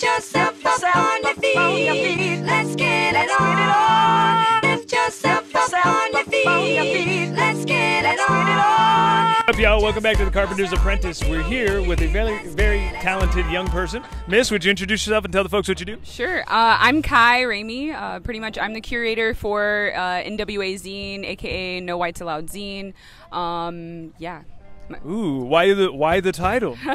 Lift yourself up on your feet. Let's get it on. Lift yourself up on your feet. Let's get it on. What's up, y'all? Welcome back to the Carpenter's Apprentice. We're here with a very, very talented young person. Miss, would you introduce yourself and tell the folks what you do? Sure. Uh, I'm Kai Ramey. Uh, pretty much, I'm the curator for uh, NWA Zine, aka No Whites Allowed Zine. Um, yeah. Ooh, why the why the title?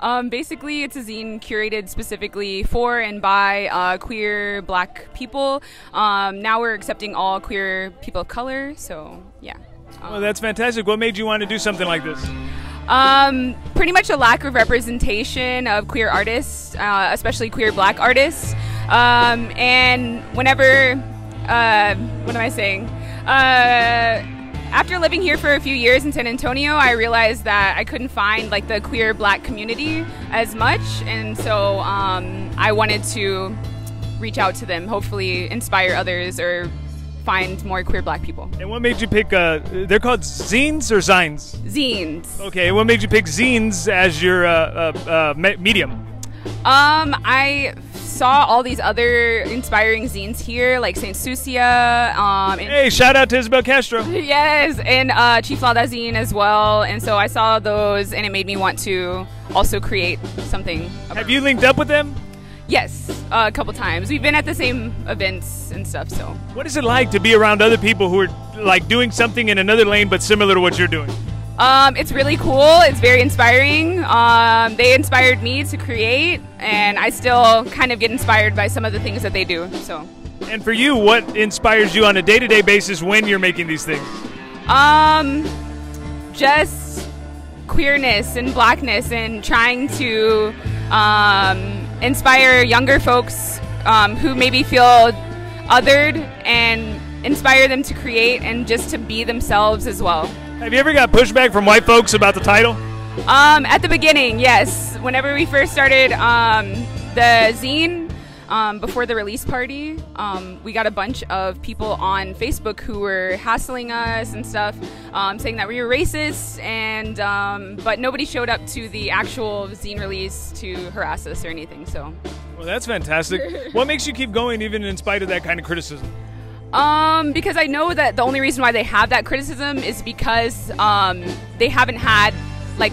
Um, basically, it's a zine curated specifically for and by uh, queer black people. Um, now we're accepting all queer people of color, so yeah. well, that's fantastic. What made you want to do something like this? Um, pretty much a lack of representation of queer artists, uh, especially queer black artists. Um, and whenever, uh, what am I saying? Uh, after living here for a few years in San Antonio, I realized that I couldn't find like the queer black community as much, and so um, I wanted to reach out to them, hopefully inspire others or find more queer black people. And what made you pick? Uh, they're called zines or zines. Zines. Okay, what made you pick zines as your uh, uh, uh, medium? Um, I saw all these other inspiring zines here, like Saint Sucia. Um, and- Hey, shout out to Isabel Castro. yes, and uh, Chiflada zine as well. And so I saw those, and it made me want to also create something. Have you linked up with them? Yes, uh, a couple times. We've been at the same events and stuff. So What is it like to be around other people who are like doing something in another lane but similar to what you're doing? Um, it's really cool. It's very inspiring. Um, they inspired me to create, and I still kind of get inspired by some of the things that they do. So. And for you, what inspires you on a day-to-day basis when you're making these things? Um, just queerness and blackness and trying to um, inspire younger folks um, who maybe feel othered and inspire them to create and just to be themselves as well. Have you ever got pushback from white folks about the title? Um, at the beginning, yes. Whenever we first started um, the zine, um, before the release party, um, we got a bunch of people on Facebook who were hassling us and stuff, um, saying that we were racist, and um, but nobody showed up to the actual zine release to harass us or anything. So, Well, that's fantastic. what makes you keep going even in spite of that kind of criticism? Um, because I know that the only reason why they have that criticism is because um, they haven't had like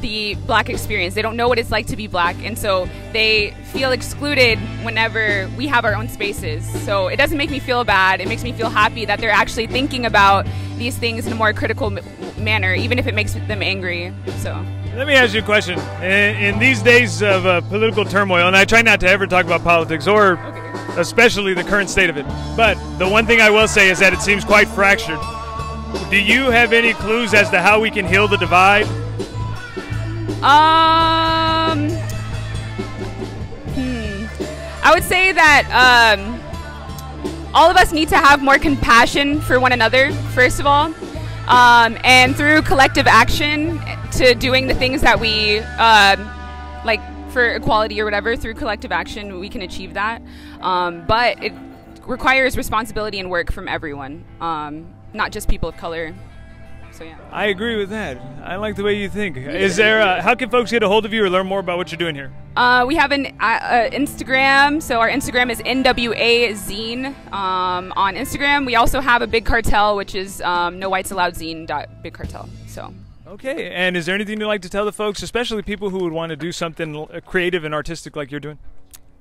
the black experience. They don't know what it's like to be black, and so they feel excluded whenever we have our own spaces. So it doesn't make me feel bad. It makes me feel happy that they're actually thinking about these things in a more critical m- manner, even if it makes them angry. So. Let me ask you a question. In, in these days of uh, political turmoil, and I try not to ever talk about politics or especially the current state of it, but the one thing I will say is that it seems quite fractured. Do you have any clues as to how we can heal the divide? Um, hmm. I would say that um, all of us need to have more compassion for one another, first of all, um, and through collective action to doing the things that we um like for equality or whatever. Through collective action, we can achieve that. Um, but it requires responsibility and work from everyone, um, not just people of color. So yeah. I agree with that. I like the way you think. Is there? Uh, how can folks get a hold of you or learn more about what you're doing here? Uh, we have an uh, uh, Instagram. So our Instagram is NWA Zine um, on Instagram. We also have a Big Cartel, which is um, No Whites Allowed Zine dot Big Cartel. So Okay. And is there anything you'd like to tell the folks, especially people who would want to do something creative and artistic like you're doing?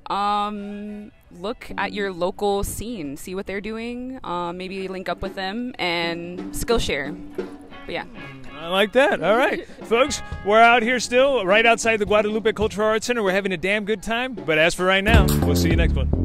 um, look at your local scene, see what they're doing. Um, maybe link up with them and Skillshare. But yeah. I like that. All right, folks, we're out here still, right outside the Guadalupe Cultural Arts Center. We're having a damn good time. But as for right now, we'll see you next one.